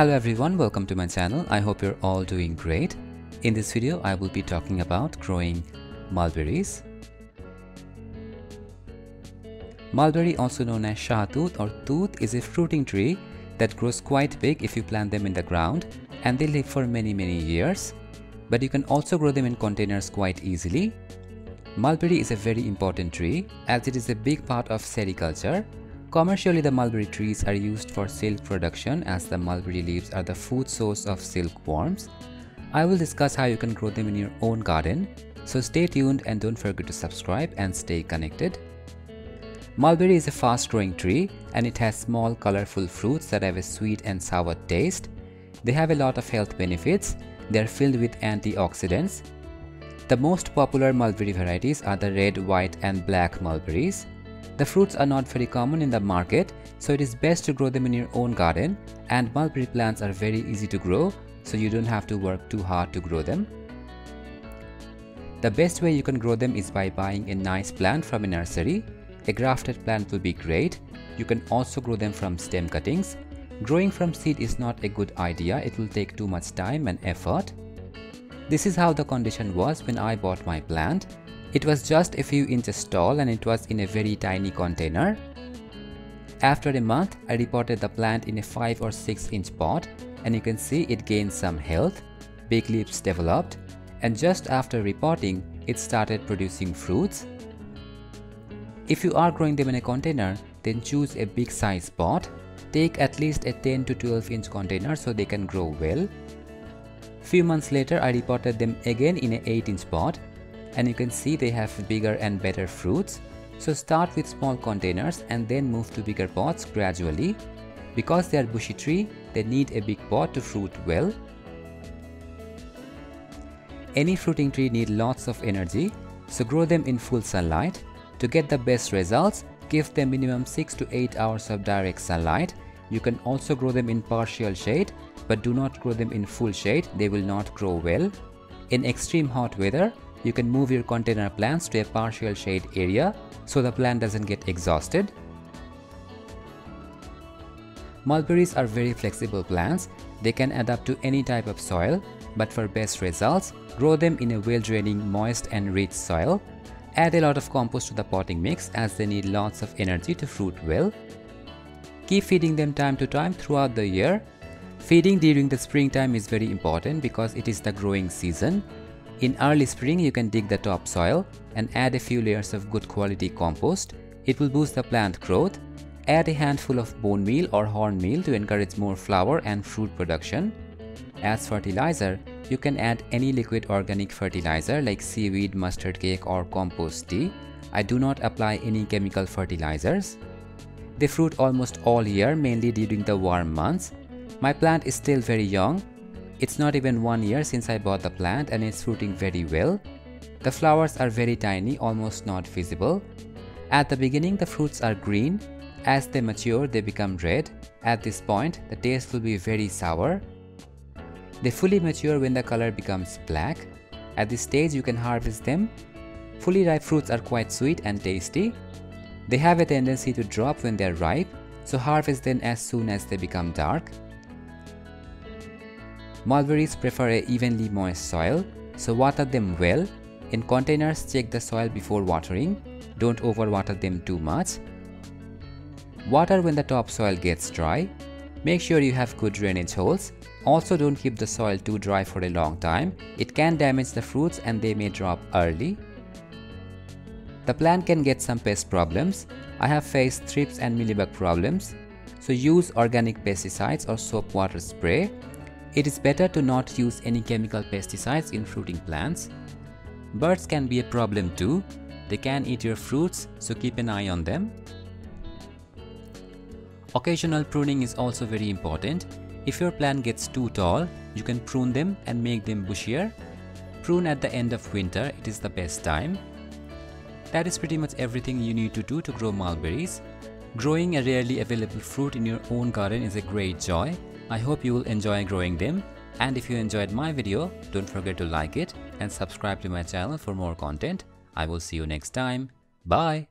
Hello everyone, welcome to my channel. I hope you're all doing great. In this video, I will be talking about growing mulberries. Mulberry, also known as shahtoot or tooth is a fruiting tree that grows quite big if you plant them in the ground and they live for many many years. But you can also grow them in containers quite easily. Mulberry is a very important tree as it is a big part of sericulture Commercially, the mulberry trees are used for silk production as the mulberry leaves are the food source of silkworms. I will discuss how you can grow them in your own garden, so stay tuned and don't forget to subscribe and stay connected. Mulberry is a fast growing tree and it has small colorful fruits that have a sweet and sour taste. They have a lot of health benefits. They are filled with antioxidants. The most popular mulberry varieties are the red, white and black mulberries. The fruits are not very common in the market, so it is best to grow them in your own garden and mulberry plants are very easy to grow, so you don't have to work too hard to grow them. The best way you can grow them is by buying a nice plant from a nursery. A grafted plant will be great. You can also grow them from stem cuttings. Growing from seed is not a good idea, it will take too much time and effort. This is how the condition was when I bought my plant. It was just a few inches tall and it was in a very tiny container. After a month, I repotted the plant in a 5 or 6 inch pot and you can see it gained some health, big leaves developed and just after repotting, it started producing fruits. If you are growing them in a container, then choose a big size pot. Take at least a 10 to 12 inch container so they can grow well. Few months later, I repotted them again in a 8 inch pot and you can see they have bigger and better fruits. So start with small containers and then move to bigger pots gradually. Because they are bushy tree, they need a big pot to fruit well. Any fruiting tree need lots of energy, so grow them in full sunlight. To get the best results, give them minimum 6 to 8 hours of direct sunlight. You can also grow them in partial shade, but do not grow them in full shade, they will not grow well. In extreme hot weather, you can move your container plants to a partial shade area so the plant doesn't get exhausted. Mulberries are very flexible plants. They can adapt to any type of soil, but for best results, grow them in a well-draining, moist and rich soil. Add a lot of compost to the potting mix as they need lots of energy to fruit well. Keep feeding them time to time throughout the year. Feeding during the springtime is very important because it is the growing season in early spring, you can dig the topsoil and add a few layers of good quality compost. It will boost the plant growth. Add a handful of bone meal or horn meal to encourage more flower and fruit production. As fertilizer, you can add any liquid organic fertilizer like seaweed, mustard cake or compost tea. I do not apply any chemical fertilizers. They fruit almost all year, mainly during the warm months. My plant is still very young it's not even one year since I bought the plant and it's fruiting very well. The flowers are very tiny, almost not visible. At the beginning, the fruits are green. As they mature, they become red. At this point, the taste will be very sour. They fully mature when the color becomes black. At this stage, you can harvest them. Fully ripe fruits are quite sweet and tasty. They have a tendency to drop when they're ripe, so harvest them as soon as they become dark. Mulberries prefer a evenly moist soil, so water them well. In containers, check the soil before watering. Don't overwater them too much. Water when the topsoil gets dry. Make sure you have good drainage holes. Also don't keep the soil too dry for a long time. It can damage the fruits and they may drop early. The plant can get some pest problems. I have faced thrips and mealybug problems. So use organic pesticides or soap water spray it is better to not use any chemical pesticides in fruiting plants. Birds can be a problem too. They can eat your fruits, so keep an eye on them. Occasional pruning is also very important. If your plant gets too tall, you can prune them and make them bushier. Prune at the end of winter, it is the best time. That is pretty much everything you need to do to grow mulberries. Growing a rarely available fruit in your own garden is a great joy. I hope you will enjoy growing them and if you enjoyed my video, don't forget to like it and subscribe to my channel for more content. I will see you next time. Bye.